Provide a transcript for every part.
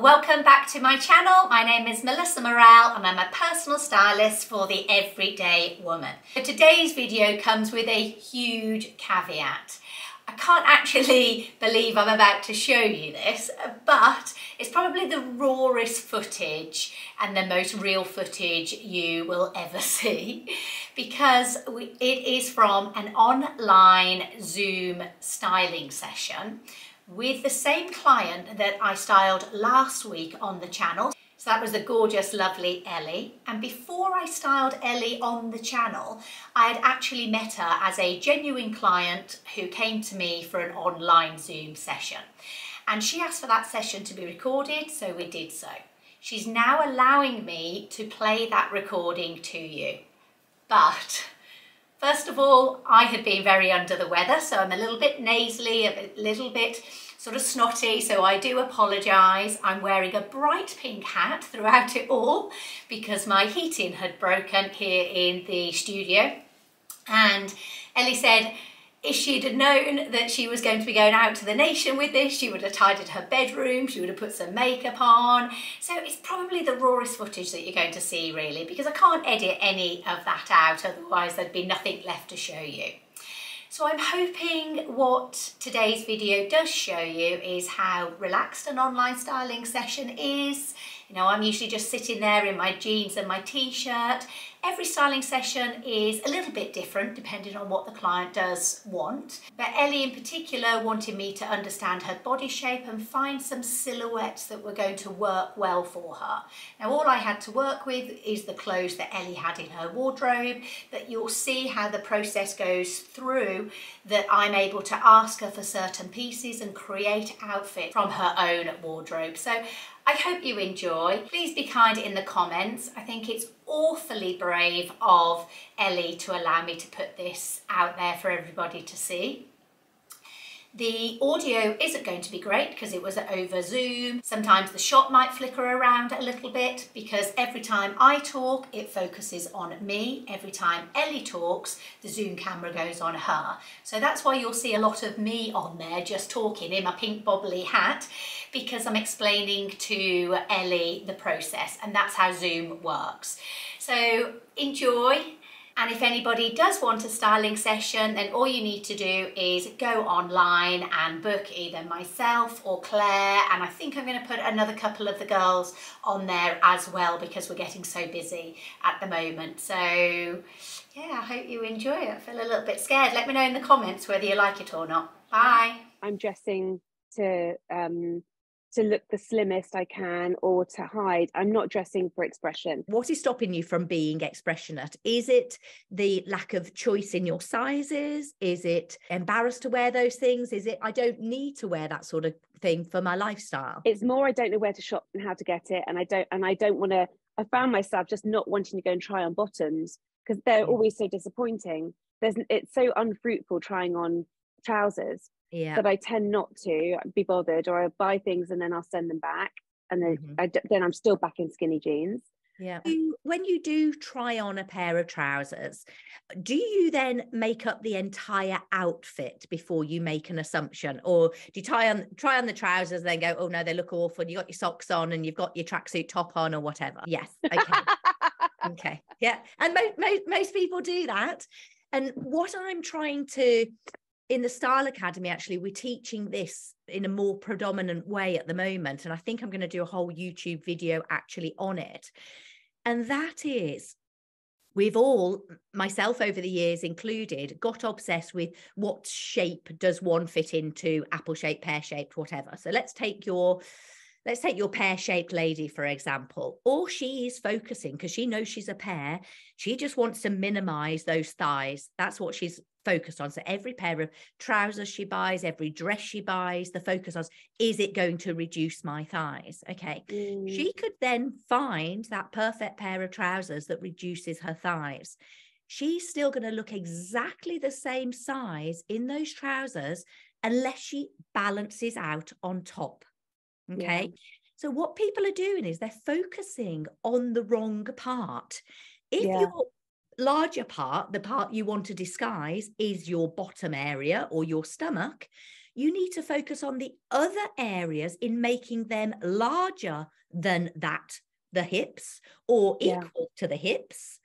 Welcome back to my channel. My name is Melissa Murrell and I'm a personal stylist for the everyday woman. So today's video comes with a huge caveat. I can't actually believe I'm about to show you this, but it's probably the rawest footage and the most real footage you will ever see because it is from an online Zoom styling session with the same client that I styled last week on the channel. So that was the gorgeous, lovely Ellie. And before I styled Ellie on the channel, I had actually met her as a genuine client who came to me for an online Zoom session. And she asked for that session to be recorded, so we did so. She's now allowing me to play that recording to you. But First of all, I had been very under the weather, so I'm a little bit nasally, a little bit sort of snotty, so I do apologise. I'm wearing a bright pink hat throughout it all because my heating had broken here in the studio. And Ellie said, if she'd have known that she was going to be going out to the nation with this, she would have tidied her bedroom, she would have put some makeup on. So it's probably the rawest footage that you're going to see really, because I can't edit any of that out, otherwise there'd be nothing left to show you. So I'm hoping what today's video does show you is how relaxed an online styling session is. You know, I'm usually just sitting there in my jeans and my t-shirt Every styling session is a little bit different depending on what the client does want. But Ellie in particular wanted me to understand her body shape and find some silhouettes that were going to work well for her. Now all I had to work with is the clothes that Ellie had in her wardrobe, but you'll see how the process goes through that I'm able to ask her for certain pieces and create outfit from her own wardrobe. So I hope you enjoy. Please be kind in the comments. I think it's awfully brave of Ellie to allow me to put this out there for everybody to see. The audio isn't going to be great because it was over Zoom. Sometimes the shot might flicker around a little bit because every time I talk, it focuses on me. Every time Ellie talks, the Zoom camera goes on her. So that's why you'll see a lot of me on there just talking in my pink bobbly hat because I'm explaining to Ellie the process and that's how Zoom works. So enjoy and if anybody does want a styling session, then all you need to do is go online and book either myself or Claire. And I think I'm going to put another couple of the girls on there as well because we're getting so busy at the moment. So yeah, I hope you enjoy it. I feel a little bit scared. Let me know in the comments whether you like it or not. Bye. I'm dressing to um, to look the slimmest I can or to hide. I'm not dressing for expression. What is stopping you from being expressionate? Is it the lack of choice in your sizes? Is it embarrassed to wear those things? Is it I don't need to wear that sort of thing for my lifestyle? It's more I don't know where to shop and how to get it and I don't and I don't want to I found myself just not wanting to go and try on bottoms because they're mm. always so disappointing. There's it's so unfruitful trying on trousers yeah. but I tend not to be bothered, or I buy things and then I'll send them back, and then mm-hmm. I, then I'm still back in skinny jeans. Yeah. When you do try on a pair of trousers, do you then make up the entire outfit before you make an assumption, or do you try on try on the trousers, and then go, oh no, they look awful. You got your socks on and you've got your tracksuit top on, or whatever. Yes. Okay. okay. Yeah. And most most most people do that. And what I'm trying to in the Style Academy, actually, we're teaching this in a more predominant way at the moment. And I think I'm going to do a whole YouTube video actually on it. And that is, we've all, myself over the years included, got obsessed with what shape does one fit into apple shaped, pear shaped, whatever. So let's take your let's take your pear shaped lady, for example. All she is focusing, because she knows she's a pear, she just wants to minimize those thighs. That's what she's focused on. So every pair of trousers she buys, every dress she buys, the focus on is it going to reduce my thighs? Okay. Mm. She could then find that perfect pair of trousers that reduces her thighs. She's still going to look exactly the same size in those trousers unless she balances out on top. Okay. Yeah. So, what people are doing is they're focusing on the wrong part. If yeah. your larger part, the part you want to disguise, is your bottom area or your stomach, you need to focus on the other areas in making them larger than that, the hips, or Yeah. equal to the hips.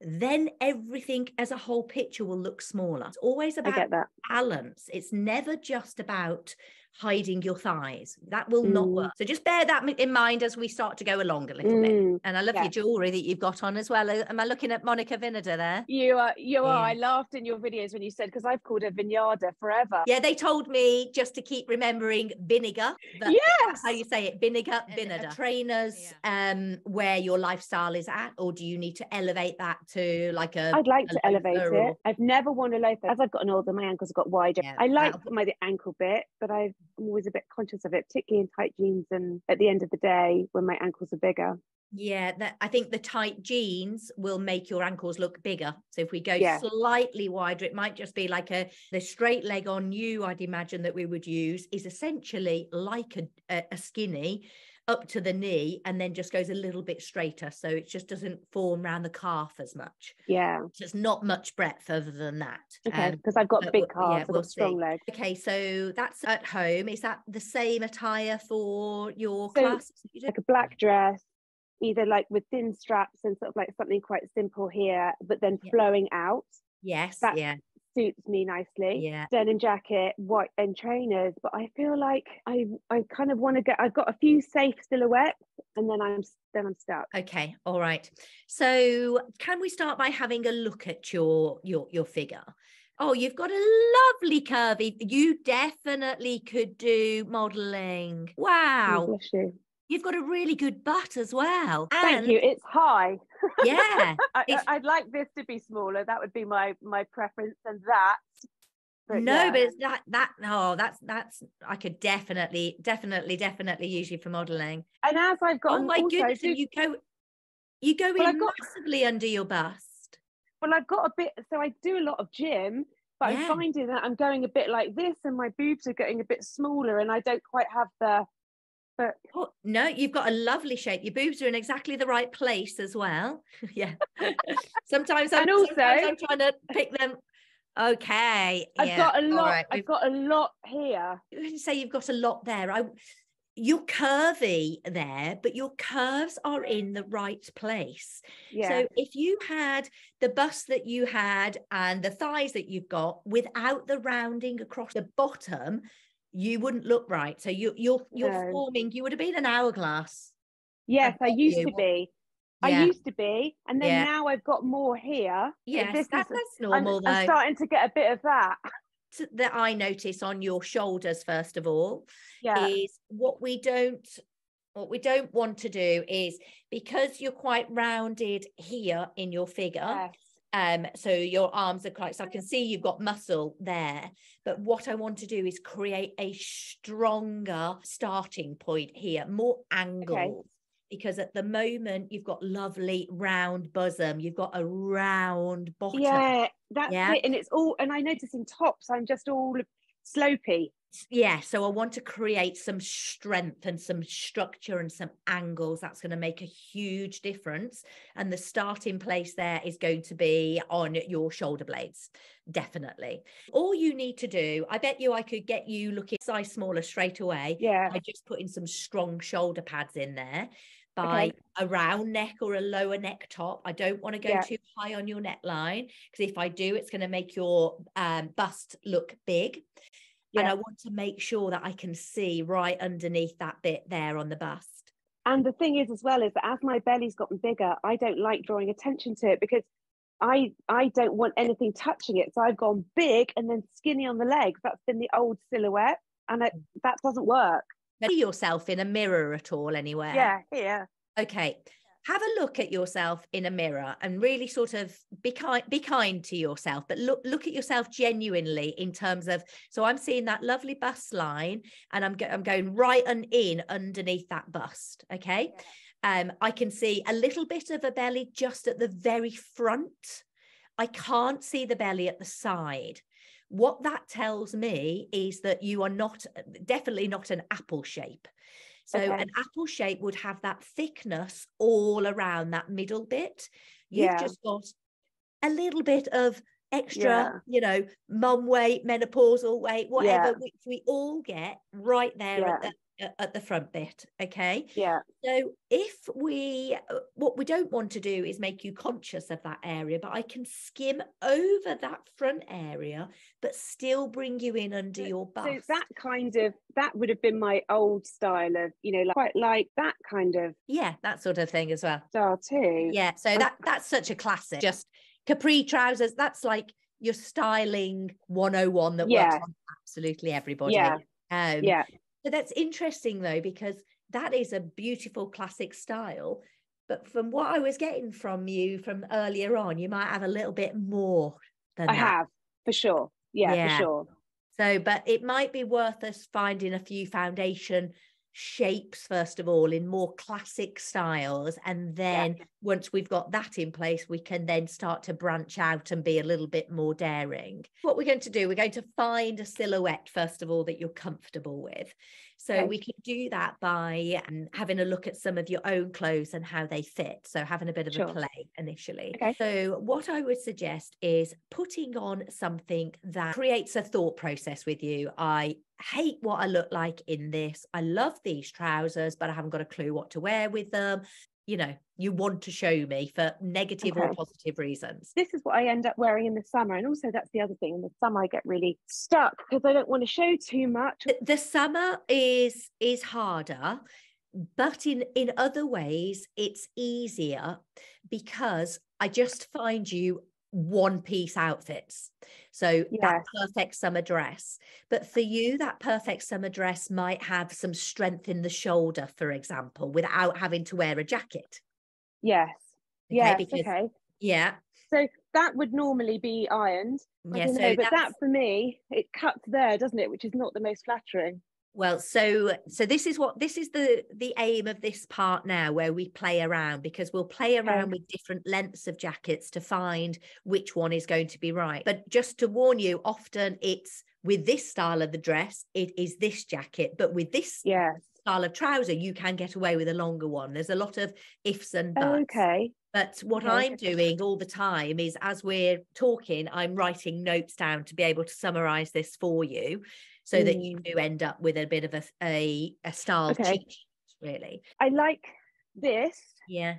Then everything as a whole picture will look smaller. It's always about balance. It's never just about hiding your thighs. That will not Mm. work. So just bear that in mind as we start to go along a little bit. Mm. And I love yeah. your jewelry that you've got on as well. Uh, Am I looking at Monica Vinader there? You are, you are. I laughed in your videos when you said because I've called her Vinyarda forever. Yeah, they told me just to keep remembering vinegar. But Yes. that's how you say it, vinegar, And, vinegar. Trainers, um, where your lifestyle is at, or do you need to elevate that to like a? I'd like a to elevate loafer it. or- I've never worn a loafer. As I've gotten older, my ankles have got wider. Yeah, I like that'll- my ankle bit, but I've- I'm always a bit conscious of it, particularly in tight jeans and at the end of the day when my ankles are bigger. Yeah, that I think the tight jeans will make your ankles look bigger. So if we go Yeah. slightly wider, it might just be like a the straight leg on you. I'd imagine that we would use is essentially like a, a, a skinny up to the knee and then just goes a little bit straighter. So it just doesn't form around the calf as much. Yeah. So it's not much breadth other than that. Okay. Um, Because I've got big yeah, calves. I've we'll got strong see. legs. okay, so that's at home. Is that the same attire for your So, classes? you? Like a black dress, either like with thin straps and sort of like something quite simple here, but then Yeah. flowing out. Yes, that- yeah, Suits me nicely. yeah. denim jacket, white and trainers, but I feel like I I kind of want to get I've got a few safe silhouettes and then I'm then I'm stuck. Okay, all right. So can we start by having a look at your your your figure? Oh, you've got a lovely curvy. You definitely could do modeling. Oh, Wow. you. You've got a really good butt as well. Thank you. It's high. yeah. I, would like this to be smaller. That would be my my preference, and that. But no, yeah. but it's that that oh, that's that's I could definitely, definitely, definitely use you for modeling. and as I've got Oh my goodness, and you go you go Well, in got- massively under your bust. well, I've got a bit. So I do a lot of gym, but Yeah. I'm finding that I'm going a bit like this, and my boobs are getting a bit smaller, and I don't quite have the. But Oh, no, you've got a lovely shape. Your boobs are in exactly the right place as well. yeah. sometimes, I'm, And also- sometimes I'm trying to pick them. Okay. I've yeah, got a lot. right, I've got a lot here. you say you've got a lot there. I, you're curvy there, but your curves are in the right place. Yeah. So if you had the bust that you had and the thighs that you've got without the rounding across the bottom, you wouldn't look right. So you, you're you're No. forming. You would have been an hourglass. Yes, I used you. to be. Yeah. I used to be, and then Yeah. now I've got more here. Yes, this that, is- that's I'm, normal I'm starting to get a bit of that. that I notice on your shoulders first of all Yeah, is what we don't what we don't want to do is because you're quite rounded here in your figure yes. Um so your arms are quite so I can see you've got muscle there. But what I want to do is create a stronger starting point here more angles. Because at the moment you've got lovely round bosom. You've got a round bottom. Yeah, that's Yeah. it. And it's all, and I notice in tops, I'm just all slopey. yeah so i want to create some strength and some structure and some angles that's going to make a huge difference and the starting place there is going to be on your shoulder blades definitely all you need to do i bet you i could get you looking size smaller straight away Yeah, by just putting some strong shoulder pads in there by Okay. a round neck or a lower neck top. I don't want to go Yeah. too high on your neckline because if I do, it's going to make your um, bust look big. And I want to make sure that I can see right underneath that bit there on the bust. and the thing is as well is that as my belly's gotten bigger, I don't like drawing attention to it because I I don't want anything touching it. So I've gone big and then skinny on the legs. That's been the old silhouette, and I, that doesn't work. See yourself in a mirror at all anywhere. Yeah, yeah. Okay. Have a look at yourself in a mirror and really sort of be kind be kind to yourself, but look look at yourself genuinely in terms of so I'm seeing that lovely bust line and I'm go, I'm going right and in underneath that bust. Okay. Um, I can see a little bit of a belly just at the very front. I can't see the belly at the side. What that tells me is that you are not definitely not an apple shape. So Okay. an apple shape would have that thickness all around that middle bit. You've Yeah. just got a little bit of extra, Yeah. you know, mum weight, menopausal weight, whatever, Yeah. which we all get right there at the at- the front bit. Okay. Yeah. So if we, uh, what we don't want to do is make you conscious of that area, but I can skim over that front area, but still bring you in under So- your bust. So that kind of that would have been my old style of, you know, like quite like that kind of yeah, that sort of thing as well. style too. Yeah. So that that's such a classic. Just capri trousers. That's like your styling 101 that Yeah. works on absolutely everybody. Yeah. Um, Yeah. But that's interesting though, because that is a beautiful classic style. But from what I was getting from you from earlier on, you might have a little bit more than I that. have for sure. Yeah, Yeah. for sure. So, but it might be worth us finding a few foundation shapes first of all in more classic styles and then once we've got that in place we can then start to branch out and be a little bit more daring. What we're going to do we're going to find a silhouette first of all that you're comfortable with so Okay. we can do that by um, having a look at some of your own clothes and how they fit so having a bit of Sure. a play initially Okay. so what i would suggest is putting on something that creates a thought process with you i hate what I look like in this. I love these trousers, but I haven't got a clue what to wear with them. You know, you want to show me for negative or positive reasons. This is what I end up wearing in the summer. And also that's the other thing. In the summer I get really stuck because I don't want to show too much. The- The summer is is harder, but in in other ways it's easier because I just find you one piece outfits. So that Yes. perfect summer dress. But for you, that perfect summer dress might have some strength in the shoulder, for example, without having to wear a jacket. Yes. Okay, Yes. because- okay. Yeah. So that would normally be ironed. I Yeah. So know, but that for me, it cuts there, doesn't it? Which is not the most flattering. Well, so so this is what this is the the aim of this part now where we play around because we'll play around with different lengths of jackets to find which one is going to be right. But just to warn you, often it's with this style of the dress, it is this jacket, but with this Yes. style of trouser, you can get away with a longer one. There's a lot of ifs and buts. Okay. But what Okay. I'm doing all the time is as we're talking, I'm writing notes down to be able to summarize this for you so that you mm. do end up with a bit of a a, a style Okay. sheet, really. I like this, Yeah.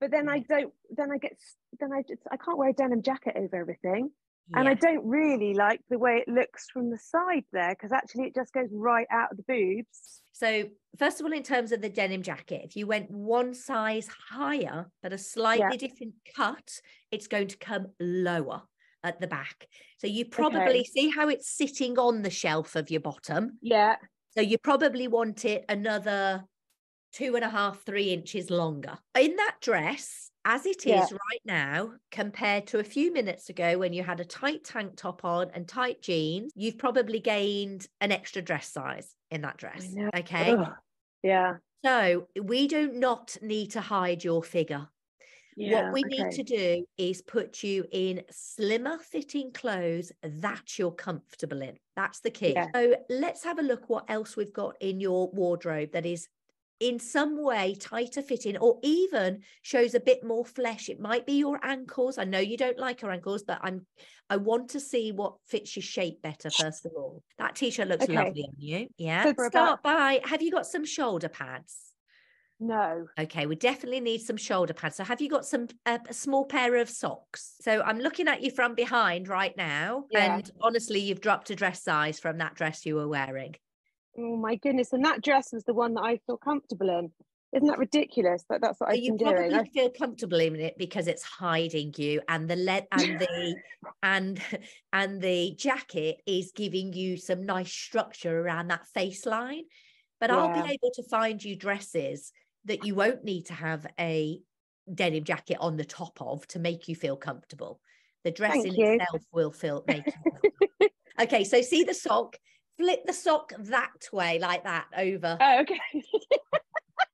but then I don't. Then I get. Then I just. I can't wear a denim jacket over everything, and I don't really like the way it looks from the side there because actually it just goes right out of the boobs. So first of all, in terms of the denim jacket, if you went one size higher but a slightly different cut, it's going to come lower at the back. So you probably Okay. see how it's sitting on the shelf of your bottom. Yeah. So you probably want it another two and a half, three inches longer. In that dress, as it is Yeah. right now, compared to a few minutes ago when you had a tight tank top on and tight jeans, you've probably gained an extra dress size in that dress. Okay. Ugh. Yeah. So we do not need to hide your figure. Yeah. what we need to do is put you in slimmer fitting clothes that you're comfortable in. That's the key. Yeah. So let's have a look what else we've got in your wardrobe that is in some way tighter fitting or even shows a bit more flesh. It might be your ankles. I know you don't like your ankles, but I'm I want to see what fits your shape better first of all. That t-shirt looks Okay. lovely on you. Yeah. So Start by have you got some shoulder pads? No. Okay, we definitely need some shoulder pads. So, have you got some uh, a small pair of socks? So, I'm looking at you from behind right now, Yeah. and honestly, you've dropped a dress size from that dress you were wearing. Oh my goodness! And that dress was the one that I feel comfortable in. Isn't that ridiculous? But that's what I've you been probably doing. I- feel comfortable in it because it's hiding you, and the lead and the and and the jacket is giving you some nice structure around that face line. But I'll be able to find you dresses that you won't need to have a denim jacket on the top of to make you feel comfortable. The dress Thank in you. itself will feel make you comfortable. okay, so see the sock, flip the sock that way, like that, over. Oh, okay.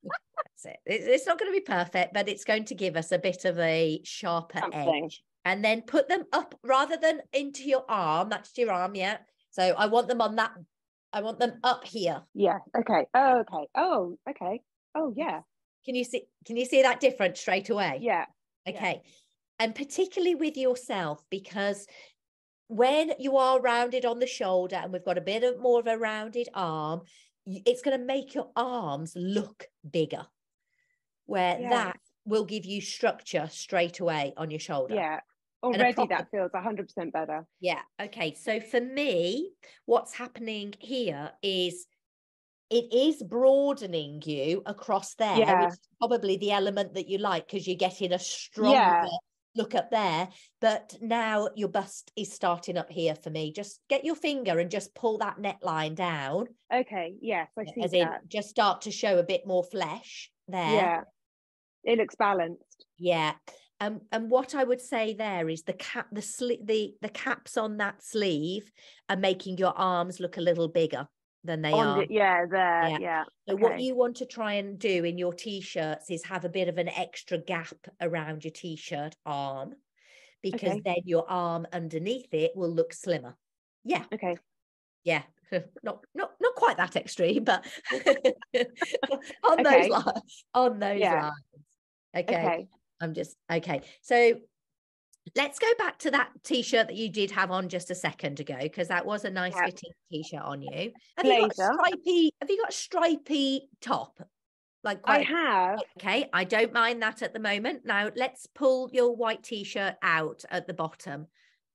That's it. It- It's not going to be perfect, but it's going to give us a bit of a sharper Something. edge. And then put them up rather than into your arm. That's your arm, yeah. So I want them on that. I want them up here. yeah. Okay. Oh, okay. Oh, okay. Oh, yeah. Can you see? Can you see that difference straight away? Yeah. Okay. and particularly with yourself because when you are rounded on the shoulder and we've got a bit of more of a rounded arm it's going to make your arms look bigger where Yes. that will give you structure straight away on your shoulder Yeah. Already proper- that feels 100% better. Yeah. Okay. So for me, what's happening here is it is broadening you across there, Yeah. which is probably the element that you like because you're getting a stronger Yeah. look up there. But now your bust is starting up here for me. Just get your finger and just pull that neckline down, Okay. Yes, I see as in that. just start to show a bit more flesh there. Yeah. It looks balanced. Yeah. Um, and what I would say there is the cap, the sli- the the caps on that sleeve are making your arms look a little bigger than they On are. yeah, there. Yeah. Yeah. So what you want to try and do in your t-shirts is have a bit of an extra gap around your t-shirt arm, because Okay. then your arm underneath it will look slimmer. Yeah, Okay. yeah. Not not not quite that extreme, but on Okay. those lines. On those Yeah. lines. Okay. Okay. I'm just okay. So let's go back to that t-shirt that you did have on just a second ago because that was a nice Yeah. fitting t-shirt on you. Have you got stripy? Have you got a stripy top? Like I have. okay. I don't mind that at the moment. Now let's pull your white t-shirt out at the bottom.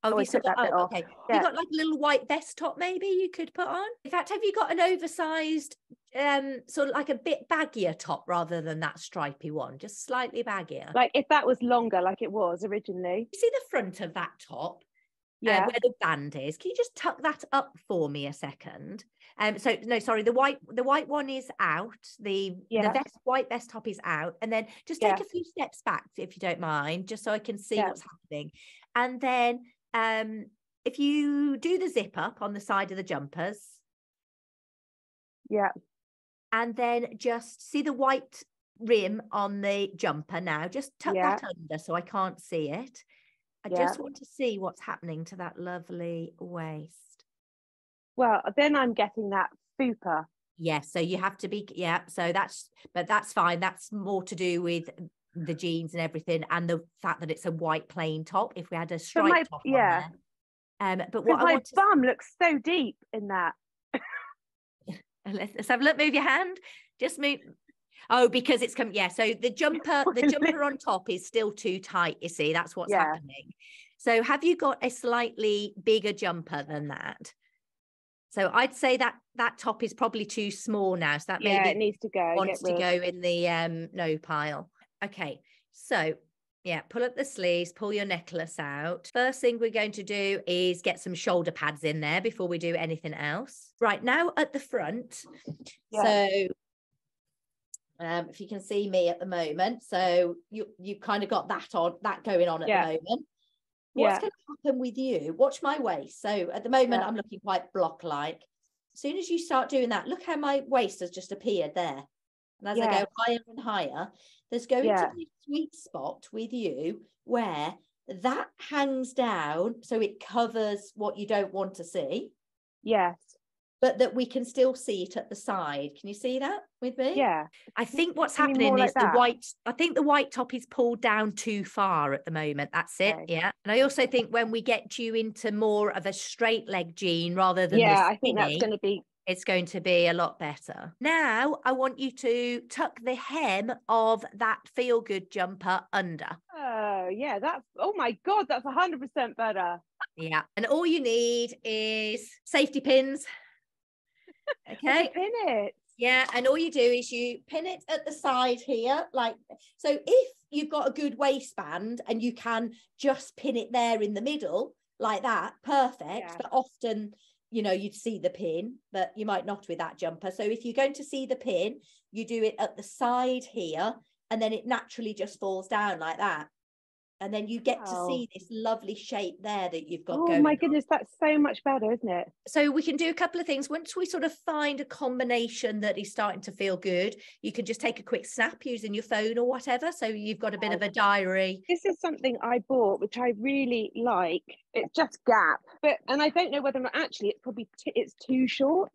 Oh, Oh, you got, that oh, okay. Yeah. you got like a little white vest top maybe you could put on? In fact, have you got an oversized um sort of like a bit baggier top rather than that stripy one, just slightly baggier? Like if that was longer, like it was originally. you see the front of that top uh, Yeah. where the band is can you just tuck that up for me a second um so no sorry the white the white one is out the yeah. the vest white vest top is out and then just take Yeah. a few steps back if you don't mind just so i can see Yeah. what's happening and then um if you do the zip up on the side of the jumpers yeah. and then just see the white rim on the jumper now just tuck Yeah. that under so i can't see it i Yeah. just want to see what's happening to that lovely waist Well, then I'm getting that fupa. yes so you have to be yeah so that's but that's fine that's more to do with the jeans and everything and the fact that it's a white plain top if we had a stripe my- top yeah. on there um but what my want to bum looks so deep in that. let's, let's have a look move your hand just move oh because it's come yeah so the jumper the jumper on top is still too tight you see that's what's Yeah. happening so have you got a slightly bigger jumper than that so i'd say that that top is probably too small now so that yeah, it needs to go. wants to go in the um no pile okay so yeah pull up the sleeves pull your necklace out. First thing we're going to do is get some shoulder pads in there before we do anything else. Right now at the front Yeah. so um if you can see me at the moment so you you kind of got that on that going on at Yeah. the moment. What's Yeah. going to happen with you? Watch my waist. So at the moment i'm looking quite block like as soon as you start doing that look how my waist has just appeared there. And as I go higher and higher, there's going Yeah. to be a sweet spot with you where that hangs down so it covers what you don't want to see, Yes. but that we can still see it at the side. Can you see that with me? Yeah. I think what's You mean happening more is like the white, I think the white top is pulled down too far at the moment. That's it. Okay. Yeah. And I also think when we get you into more of a straight leg jean rather than the Yeah, I think that's going to be. It's going to be a lot better. Now, I want you to tuck the hem of that feel good jumper under. Oh, yeah. That's. Oh my God, that's 100% better. Yeah. And all you need is safety pins. Okay. Pin it. Yeah. And all you do is you pin it at the side here. Like, so if you've got a good waistband and you can just pin it there in the middle, like that, perfect. Yeah. But often, you know, you'd see the pin, but you might not with that jumper. So if you're going to see the pin, you do it at the side here, and then it naturally just falls down like that. And then you get to see this lovely shape there that you've got Oh my on. goodness, that's so much better, isn't it? So we can do a couple of things. Once we sort of find a combination that is starting to feel good, you can just take a quick snap using your phone or whatever. So you've got a bit of a diary. This is something I bought, which I really like. It's just Gap, but and I don't know whether or not actually it's probably t- it's too short.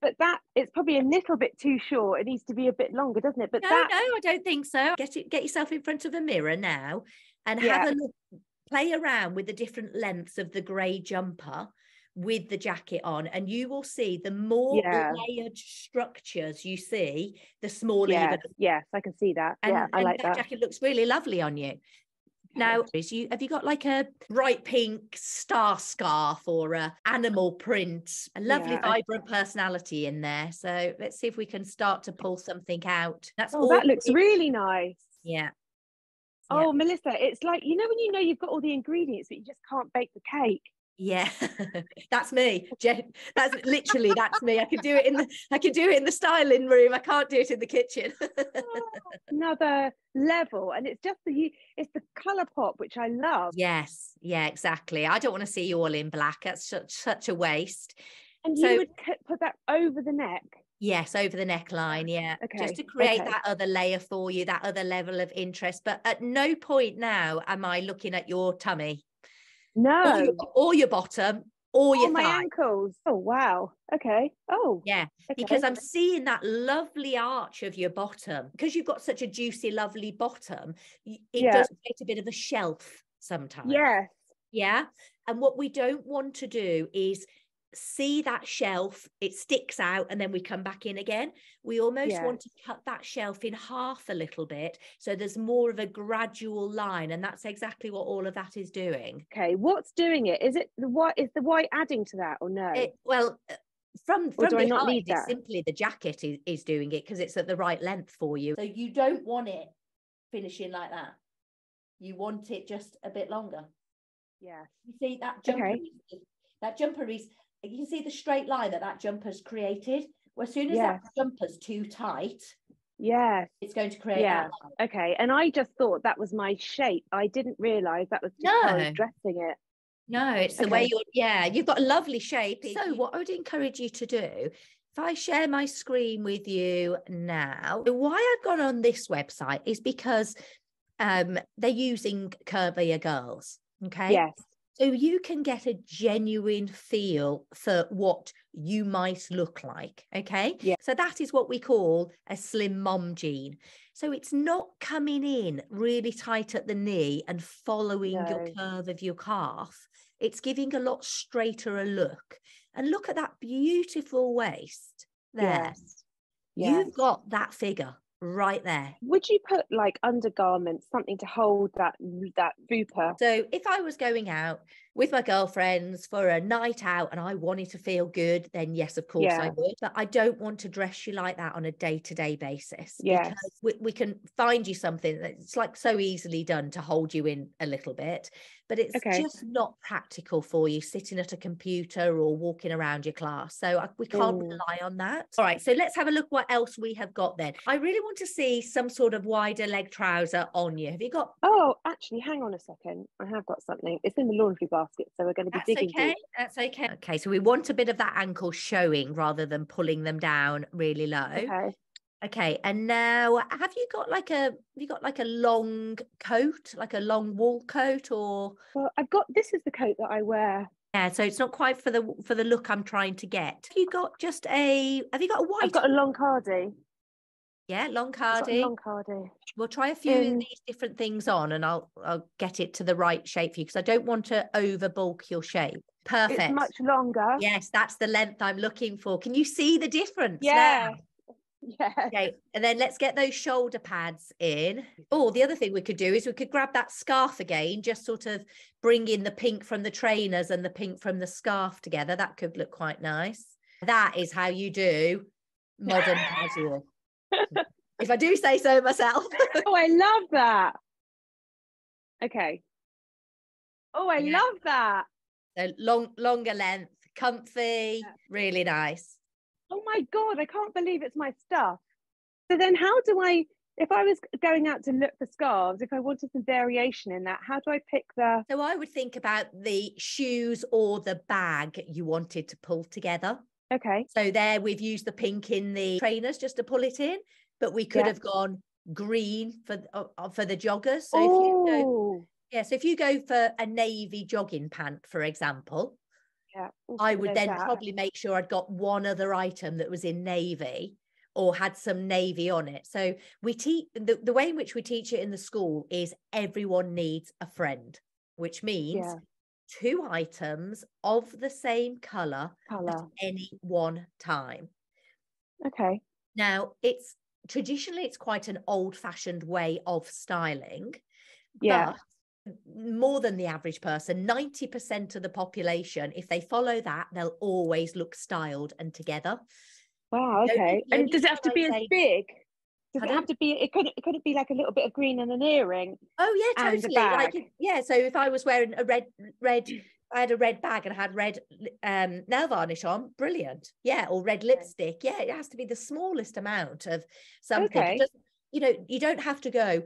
But that it's probably a little bit too short. It needs to be a bit longer, doesn't it? But No, that no, I don't think so. Get it, get yourself in front of a mirror now and Yeah. have a look, play around with the different lengths of the grey jumper with the jacket on, and you will see the more Yeah. layered structures you see, the smaller you're Yes, I can see that. and, yeah, I and like that. jacket looks really lovely on you. Now, is you have you got like a bright pink star scarf or a animal print, a lovely Yeah, vibrant personality in there? So let's see if we can start to pull something out. That's Oh, all. that looks really nice. yeah. Oh, Melissa, it's like you know when you know you've got all the ingredients, but you just can't bake the cake. Yeah, that's me. That's literally that's me. I could do it in the I could do it in the styling room. I can't do it in the kitchen. Another level, and it's just the it's the color pop which I love. yes, yeah, exactly. I don't want to see you all in black. That's such such a waste. And So- you would put that over the neck. Yes, over the neckline, yeah. Okay, Just to create okay. that other layer for you, that other level of interest. But at no point now am I looking at your tummy or, No, your, or your bottom or oh, your my thigh. ankles. Oh wow. Okay. Oh, Yeah, okay. because I'm seeing that lovely arch of your bottom. Because you've got such a juicy, lovely bottom, it Yeah. does create a bit of a shelf sometimes. yes. Yeah. And what we don't want to do is see that shelf, it sticks out, and then we come back in again. We almost want to cut that shelf in half a little bit. So there's more of a gradual line. And that's exactly what all of that is doing. Okay. What's doing it? Is it the white? Is the white adding to that or no? It, well, uh, from from I not behind, need it's that? simply the jacket is, is doing it because it's at the right length for you. So you don't want it finishing like that. You want it just a bit longer. Yeah. You see that jumper Okay. is, that jumper is you can see the straight line that that jumper's created. Well, as soon as that jumper's too tight, yeah, it's going to create Yeah. that line. Okay. And I just thought that was my shape. I didn't realize that was just how I No. was dressing it. No, it's the way you're, yeah, you've got a lovely shape. So, what I would encourage you to do, if I share my screen with you now, why I've gone on this website is because um, they're using Curvier Girls. Okay. Yes. So you can get a genuine feel for what you might look like. Okay. Yeah. So that is what we call a slim mom jean. So it's not coming in really tight at the knee and following your curve of your calf. It's giving a lot straighter a look. And look at that beautiful waist there. Yes. Yes. You've got that figure right there. Would you put like undergarments, something to hold that that fupa? So if I was going out with my girlfriends for a night out and I wanted to feel good, then yes, of course I would. But I don't want to dress you like that on a day-to-day basis. Yes. Because we, we can find you something that's like so easily done to hold you in a little bit, but it's Okay. just not practical for you sitting at a computer or walking around your class. So I, we can't Mm. rely on that. All right, so let's have a look what else we have got then. I really want to see some sort of wider leg trouser on you. Have you got Oh, actually, hang on a second. I have got something. It's in the laundry basket, so we're going to be That's digging okay. deep. That's okay. Okay, so we want a bit of that ankle showing rather than pulling them down really low. Okay. Okay. and now have you got like a have you got like a long coat, like a long wool coat or Well, I've got this is the coat that I wear. yeah, so it's not quite for the for the look I'm trying to get. Have you got just a have you got a white I've got a long cardi. yeah, long I've got a cardi? long cardi. We'll try a few of Um, these different things on and I'll I'll get it to the right shape for you because I don't want to over bulk your shape. Perfect. It's much longer. Yes, that's the length I'm looking for. Can you see the difference? Yeah. now? Yeah. Okay, and then let's get those shoulder pads in. Oh, the other thing we could do is we could grab that scarf again, just sort of bring in the pink from the trainers and the pink from the scarf together. That could look quite nice. That is how you do modern casual. if I do say so myself. Oh, I love that. Okay. Oh, I Yeah. love that. so long, longer length, comfy, really nice. Oh my God, I can't believe it's my stuff. So then how do I, if I was going out to look for scarves, if I wanted some variation in that, how do I pick the, So I would think about the shoes or the bag you wanted to pull together. okay, So there we've used the pink in the trainers just to pull it in, but we could Yeah. have gone green for uh, uh, for the joggers. So if you go, yeah, so if you go for a navy jogging pant, for example, yeah. I would then that. probably make sure I'd got one other item that was in navy or had some navy on it. So we teach the, the way in which we teach it in the school is everyone needs a friend, which means Yeah. two items of the same color at any one time. Okay. Now, it's traditionally it's quite an old-fashioned way of styling. Yeah. But more than the average person, 90% of the population, if they follow that, they'll always look styled and together. Wow. Okay. the And does it have to be as big? Does it have to be? It could. It could it be like a little bit of green and an earring? Oh yeah, totally. Like yeah, so if I was wearing a red red I had a red bag and I had red um nail varnish on, brilliant. Yeah, or red lipstick. Yeah, it has to be the smallest amount of something. Okay. doesn't- you know, you don't have to go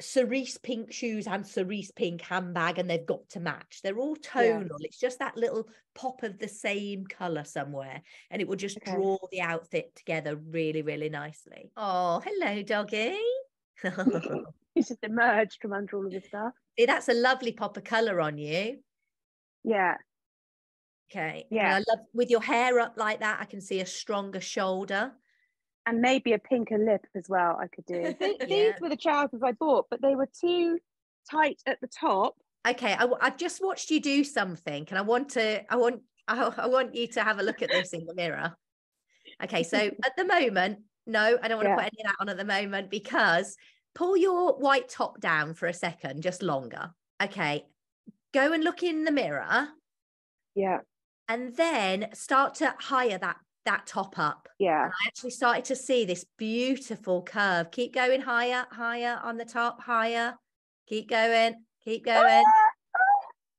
cerise pink shoes and cerise pink handbag and they've got to match. They're all tonal. It's just that little pop of the same color somewhere and it will just Okay. draw the outfit together really really nicely. Oh, hello doggy. It's just emerged from under all of the stuff. See, that's a lovely pop of colour on you. Yeah. Okay. and Yeah. I love with your hair up like that, I can see a stronger shoulder. And maybe a pinker lip as well. I could do. These Yeah. were the trousers I bought, but they were too tight at the top. Okay, I, w- I've just watched you do something, and I want to, I want, I, I want you to have a look at this in the mirror. Okay, so at the moment, no, I don't want to Yeah. put any of that on at the moment because pull your white top down for a second, just longer. Okay, go and look in the mirror, Yeah. and then start to higher that that top up. Yeah. and I actually started to see this beautiful curve. Keep going higher, higher on the top, higher. Keep going, keep going. Ah!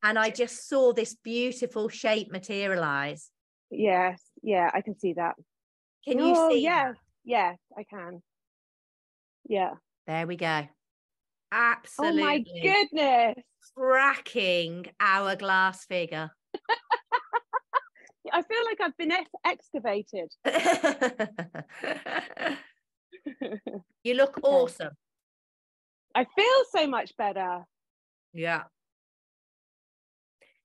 And I just saw this beautiful shape materialize. Yes. Yeah. I can see that. Can you oh, see? Yes. that? Yes, I can. Yeah. There we go. Absolutely. Oh my goodness. Cracking hourglass figure. I feel like I've been ex- excavated. you look Okay. awesome. I feel so much better. Yeah.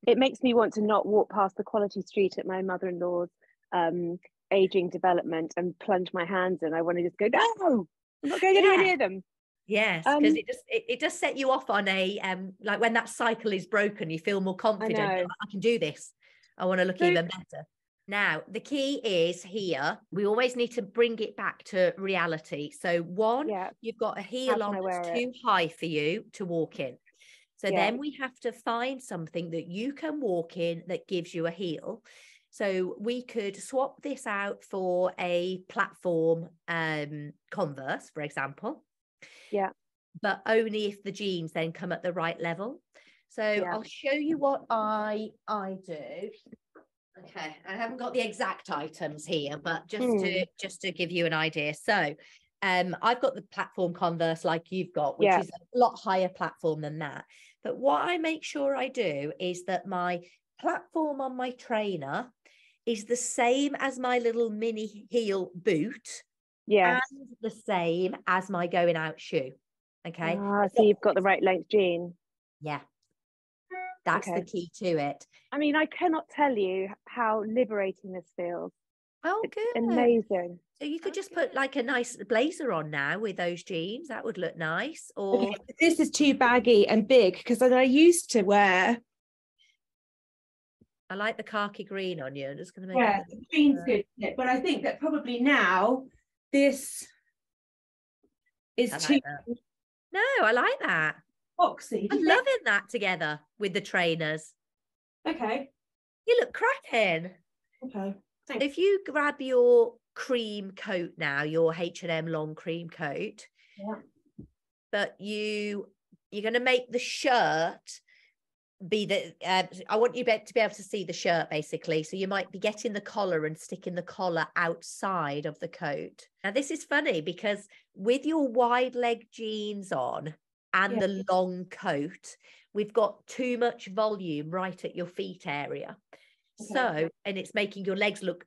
It makes me want to not walk past the quality street at my mother in law's um, aging development and plunge my hands in. I want to just go, no, I'm not going anywhere Yeah. near them. Yes, because Um, it just it, it does set you off on a um like when that cycle is broken, you feel more confident. Like, I can do this. I want to look So- even better. Now, the key is here, we always need to bring it back to reality. So, one, Yeah. you've got a heel on that's it? too high for you to walk in. So Yeah. then we have to find something that you can walk in that gives you a heel. So we could swap this out for a platform um, Converse, for example. Yeah. But only if the jeans then come at the right level. So Yeah. I'll show you what I I do. Okay, I haven't got the exact items here, but just to just to give you an idea. So um, I've got the platform Converse like you've got, which Yeah. is a lot higher platform than that. But what I make sure I do is that my platform on my trainer is the same as my little mini heel boot Yeah. and the same as my going out shoe. Okay. Ah, It's so you've got the right length jean. Yeah. That's the key to it. I mean, I cannot tell you how liberating this feels. Oh, It's good. amazing. So you could just put like a nice blazer on now with those jeans. That would look nice. Or Okay, this is too baggy and big because I used to wear. I like the khaki green on you. I'm just going to make Yeah, it. the green's uh, good, but I think that probably now this is I too like. No, I like that. Boxy. Do I'm loving that together with the trainers. Okay, You look cracking. okay. If you grab your cream coat now, your H&M long cream coat, Yeah. but you you're going to make the shirt be the uh, I want you to be able to see the shirt basically. So you might be getting the collar and sticking the collar outside of the coat. Now this is funny because with your wide leg jeans on and Yeah. the long coat, we've got too much volume right at your feet area. Okay. So, and it's making your legs look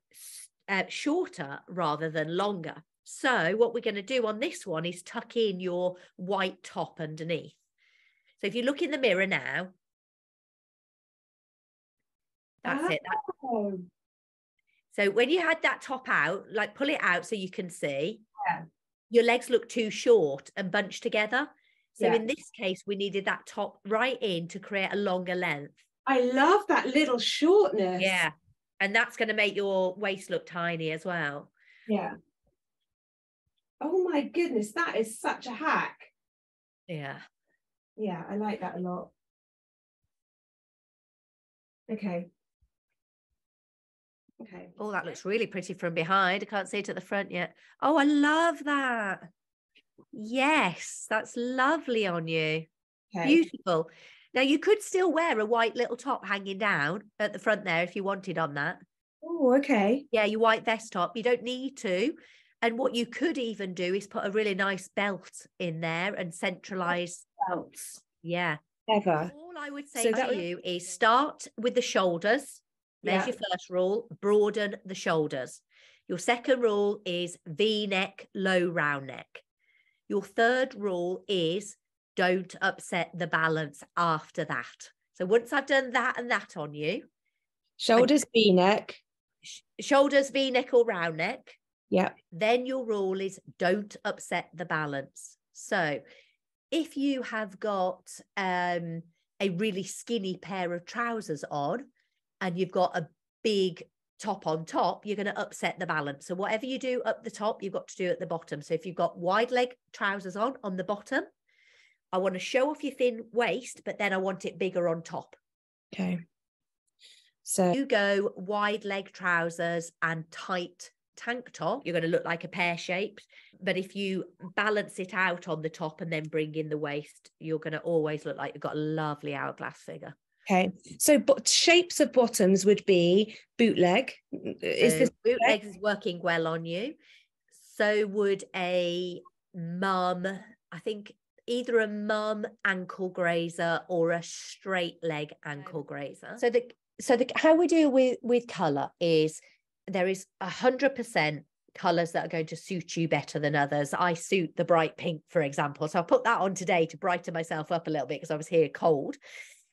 uh, shorter rather than longer. So, what we're going to do on this one is tuck in your white top underneath. So, if you look in the mirror now, that's it. That- Oh, So when you had that top out, like pull it out so you can see. Yeah. Your legs look too short and bunched together. So Yeah. in this case, we needed that top right in to create a longer length. I love that little shortness. Yeah. And that's going to make your waist look tiny as well. Yeah. Oh my goodness, that is such a hack. Yeah. Yeah, I like that a lot. Okay. Okay. Oh, that looks really pretty from behind. I can't see it at the front yet. Oh, I love that. Yes, that's lovely on you. Okay. Beautiful. Now you could still wear a white little top hanging down at the front there if you wanted on that. Oh, okay. Yeah, your white vest top. You don't need to. And what you could even do is put a really nice belt in there and centralize. Belts. Yeah. Ever. All I would say So to would- you is start with the shoulders. There's Yeah. your first rule broaden the shoulders. Your second rule is V neck, low round neck. Your third rule is don't upset the balance after that. So once I've done that and that on you, Shoulders, V neck. sh- shoulders, V neck or round neck, Yeah. then your rule is don't upset the balance. So if you have got um, a really skinny pair of trousers on and you've got a big top on top, you're going to upset the balance. So whatever you do up the top, you've got to do at the bottom. So if you've got wide leg trousers on on the bottom, I want to show off your thin waist, but then I want it bigger on top. Okay. So you go wide leg trousers and tight tank top, you're going to look like a pear shaped. But if you balance it out on the top and then bring in the waist, you're going to always look like you've got a lovely hourglass figure. Okay. So but shapes of bottoms would be bootleg. Is So this bootleg is working well on you? So would a mum, I think either a mum ankle grazer or a straight leg ankle grazer. So the so the how we deal with with color is there is a hundred percent colors that are going to suit you better than others. I suit the bright pink, for example. So I put that on today to brighten myself up a little bit because I was here cold.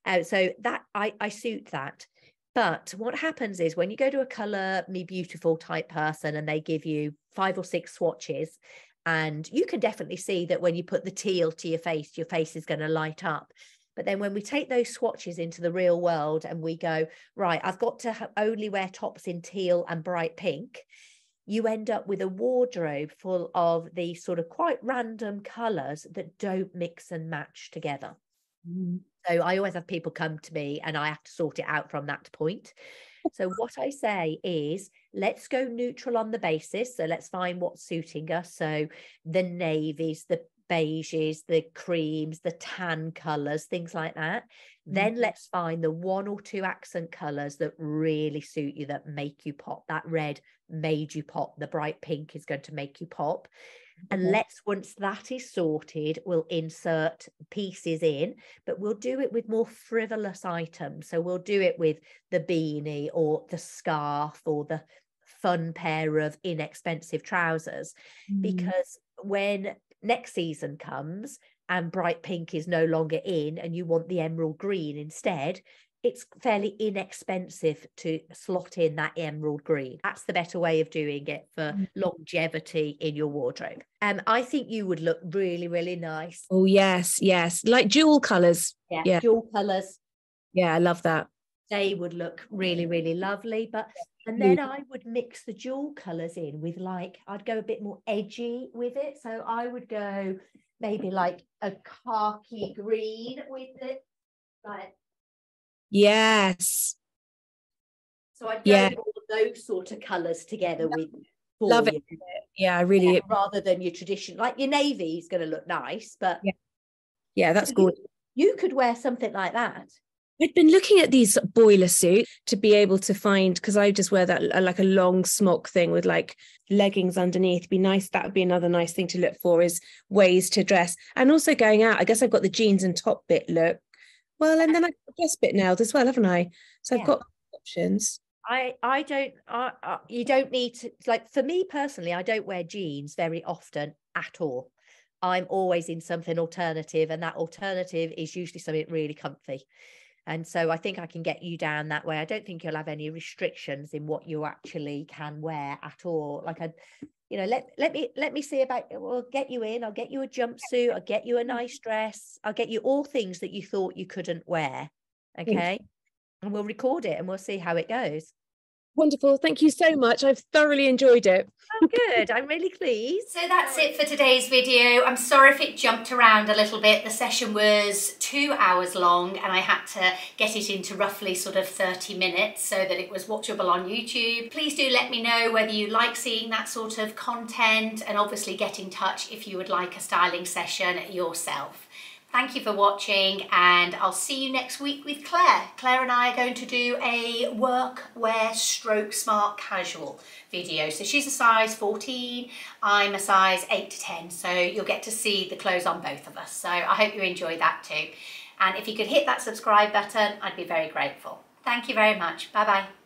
Uh, so that I I suit that. But what happens is when you go to a color me beautiful type person and they give you five or six swatches, and you can definitely see that when you put the teal to your face, your face is going to light up. But then when we take those swatches into the real world and we go, right, I've got to only wear tops in teal and bright pink, you end up with a wardrobe full of these sort of quite random colors that don't mix and match together. So I always have people come to me and I have to sort it out from that point. So what I say is let's go neutral on the basis. So let's find what's suiting us. So the navies, the beiges, the creams, the tan colors, things like that. Then mm-hmm. let's find the one or two accent colors that really suit you, that make you pop. That red made you pop. The bright pink is going to make you pop. And mm-hmm. let's, once that is sorted, we'll insert pieces in, but we'll do it with more frivolous items. So we'll do it with the beanie or the scarf or the fun pair of inexpensive trousers. Mm-hmm. Because when next season comes and bright pink is no longer in and you want the emerald green instead, it's fairly inexpensive to slot in that emerald green. That's the better way of doing it for Mm. longevity in your wardrobe. Um, I think you would look really, really nice. Oh yes, yes. Like jewel colours. Yeah, Yeah. jewel colours. Yeah, I love that. They would look really, really lovely. But and then I would mix the jewel colours in with like I'd go a bit more edgy with it. So I would go maybe like a khaki green with it. Like Yes. so I'd go Yeah. all of those sort of colours together with Love it. you. Yeah, I really Yeah, rather than your tradition like your navy is going to look nice, but Yeah. yeah, that's So good. you could wear something like that. I'd been looking at these boiler suits to be able to find because I just wear that like a long smock thing with like leggings underneath. Be nice. That would be another nice thing to look for is ways to dress. And also going out, I guess I've got the jeans and top bit look. Well, and then I've got bit nailed as well, haven't I? So Yeah. I've got options. I I don't I, I you don't need to like for me personally I don't wear jeans very often at all. I'm always in something alternative and that alternative is usually something really comfy. And so I think I can get you down that way. I don't think you'll have any restrictions in what you actually can wear at all. Like I, you know, let let me let me see about we'll get you in, I'll get you a jumpsuit, I'll get you a mm-hmm. nice dress, I'll get you all things that you thought you couldn't wear. Mm. Okay. And we'll record it and we'll see how it goes. Wonderful. Thank you so much. I've thoroughly enjoyed it. Oh, good. I'm really pleased. So that's it for today's video. I'm sorry if it jumped around a little bit. The session was two hours long and I had to get it into roughly sort of 30 minutes so that it was watchable on YouTube. Please do let me know whether you like seeing that sort of content and obviously get in touch if you would like a styling session yourself. Thank you for watching and I'll see you next week with Claire. Claire and I are going to do a workwear stroke smart casual video. So she's a size 14, I'm a size 8 to 10. So you'll get to see the clothes on both of us. So I hope you enjoy that too. And if you could hit that subscribe button, I'd be very grateful. Thank you very much. Bye bye.